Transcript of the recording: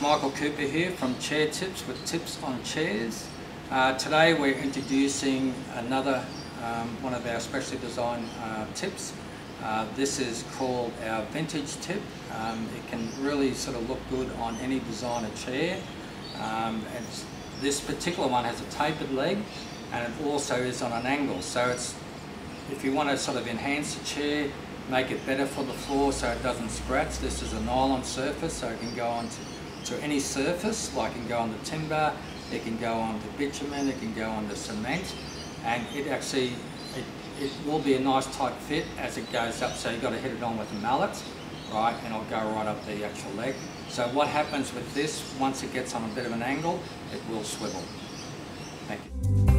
Michael Cooper here from Chair Tips with Tips on Chairs. Uh, today we're introducing another um, one of our specially designed uh, tips. Uh, this is called our vintage tip. Um, it can really sort of look good on any designer chair. Um, this particular one has a tapered leg and it also is on an angle so it's if you want to sort of enhance the chair make it better for the floor so it doesn't scratch. This is a nylon surface so it can go on to, to any surface, like it can go on the timber, it can go on the bitumen, it can go on the cement and it actually, it, it will be a nice tight fit as it goes up so you've got to hit it on with a mallet, right, and it'll go right up the actual leg. So what happens with this, once it gets on a bit of an angle, it will swivel. Thank you.